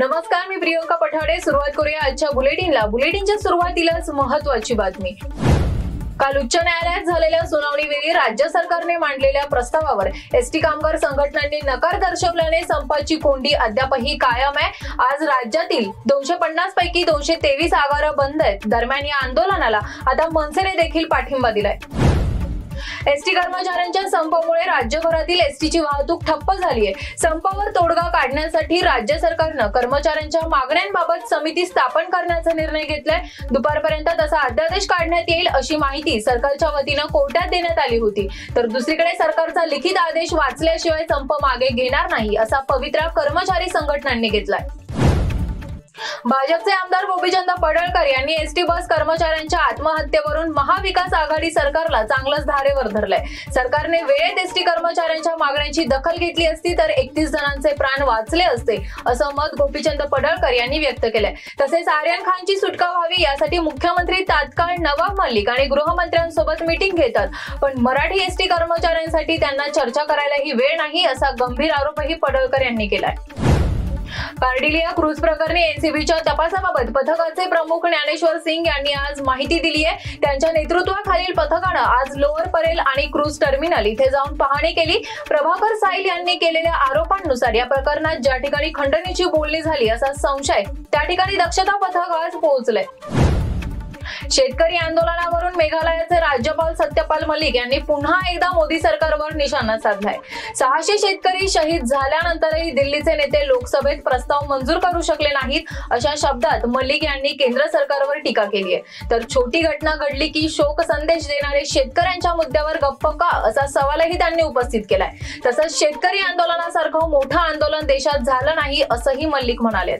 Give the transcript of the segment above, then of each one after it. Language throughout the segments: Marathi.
नमस्कार मी प्रियंका पठाडे. सुरुवात करूया आजच्या बुलेटिनला. बुलेटिनच्या सुरुवातीलाच महत्वाची बातमी. काल उच्च न्यायालयात झालेल्या सुनावणीवेळी राज्य सरकारने मांडलेल्या प्रस्तावावर एसटी कामगार संघटनांनी नकार दर्शवल्याने संपाची कोंडी अद्यापही कायम आहे. आज राज्यातील दोनशे पन्नास पैकी दोनशे तेवीस आगार बंद आहेत. दरम्यान या आंदोलनाला आता मनसेने देखील पाठिंबा दिलाय. एसटी कर्मचाऱ्यांच्या संपामुळे राज्यभरातील एसटीची वाहतूक ठप्प झाली आहे. संपावर तोडगा काढण्यासाठी राज्य सरकारनं कर्मचाऱ्यांच्या मागण्यांबाबत समिती स्थापन करण्याचा निर्णय घेतलाय. दुपारपर्यंत तसा अध्यादेश काढण्यात येईल अशी माहिती सरकारच्या वतीनं कोर्टात देण्यात आली होती. तर दुसरीकडे सरकारचा लिखित आदेश वाचल्याशिवाय संप मागे घेणार नाही असा पवित्रा कर्मचारी संघटनांनी घेतलाय. भाजपचे आमदार गोपीचंद पडळकर यांनी एसटी बस कर्मचाऱ्यांच्या आत्महत्येवरून महाविकास आघाडी सरकारला चांगलंच धारेवर धरलंय. सरकारने वेळेत एसटी कर्मचाऱ्यांच्या मागण्यांची दखल घेतली असती तर एकतीस जणांचे प्राण वाचले असते असं मत गोपीचंद पडळकर यांनी व्यक्त केलंय. तसेच आर्यन खानची सुटका व्हावी यासाठी मुख्यमंत्री तात्काळ नवाब मलिक आणि गृहमंत्र्यांसोबत मिटिंग घेतात. पण मराठी एसटी कर्मचाऱ्यांसाठी त्यांना चर्चा करायला ही वेळ नाही असा गंभीर आरोपही पडळकर यांनी केलाय. कार्डिलिया क्रूज प्रकरणी एनसीबीच्या तपासाबाबत पथकाचे प्रमुख ज्ञानेश्वर सिंग यांनी आज माहिती दिली आहे. त्यांच्या नेतृत्वाखालील पथकानं आज लोअर परेल आणि क्रूज टर्मिनल इथे जाऊन पाहणी केली. प्रभाकर साईल यांनी केलेल्या आरोपांनुसार या प्रकरणात ज्या ठिकाणी खंडणीची बोलणी झाली असा संशय त्या ठिकाणी दक्षता पथक आज पोहोचलंय. शेतकरी आंदोलनावरून मेघालयाचे राज्यपाल सत्यपाल मलिक यांनी पुन्हा एकदा मोदी सरकारवर निशाणा साधलाय. सहाशे शेतकरी शहीद झाल्यानंतरही दिल्लीचे नेते लोकसभेत प्रस्ताव मंजूर करू शकले नाहीत अशा शब्दात मलिक यांनी केंद्र सरकारवर टीका केली आहे तर छोटी घटना घडली की शोक संदेश देणारे शेतकऱ्यांच्या मुद्द्यावर गप्प का असा सवालही त्यांनी उपस्थित केलाय. तसंच शेतकरी आंदोलनासारखं मोठं आंदोलन देशात झालं नाही असंही मल्लिक म्हणालेत.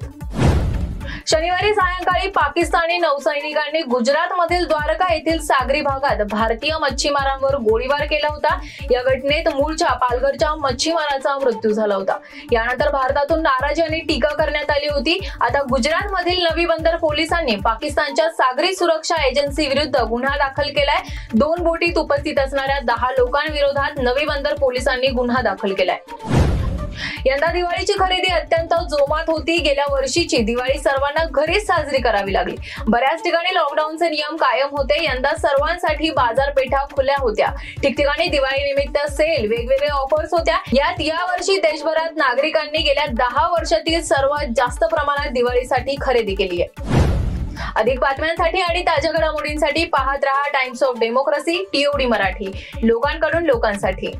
शनिवारी सायंकाळी पाकिस्तानी नौसैनिकांनी गुजरातमधील द्वारका येथील सागरी भागात भारतीय मच्छीमारांवर गोळीबार केला होता. या घटनेत मूळच्या पालघरच्या मच्छीमाराचा मृत्यू झाला होता. यानंतर भारतातून नाराजी आणि टीका करण्यात आली होती. आता गुजरातमधील नवी बंदर पोलिसांनी पाकिस्तानच्या सागरी सुरक्षा एजन्सी विरुद्ध गुन्हा दाखल केलाय. दोन बोटीत उपस्थित असणाऱ्या दहा लोकांविरोधात नवी बंदर पोलिसांनी गुन्हा दाखल केलाय. यंदा दिवाळीची खरेदी अत्यंत जोमात होती. गेल्या वर्षीची. दिवाळी सर्वांना घरीच साजरी करावी लागली. बऱ्याच ठिकाणी लॉकडाऊनचे नियम कायम होते. यंदा सर्वांसाठी बाजारपेठा खुल्या होत्या. ठिकठिकाणी दिवाळी निमित्त सेल वेगवेगळ्या ऑफर्स होत्या. यात या वर्षी देशभरात नागरिकांनी गेल्या दहा वर्षातील सर्वात जास्त प्रमाणात दिवाळीसाठी खरेदी केली आहे. अधिक बातम्यांसाठी आणि ताज्या घडामोडींसाठी पाहत रहा Times of democracy TOD Marathi. लोकांकडून लोकांसाठी.